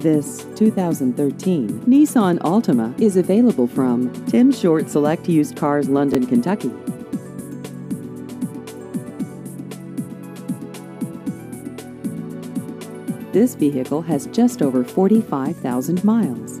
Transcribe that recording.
This 2013 Nissan Altima is available from Tim Short Select Used Cars, London, Kentucky. This vehicle has just over 45,000 miles.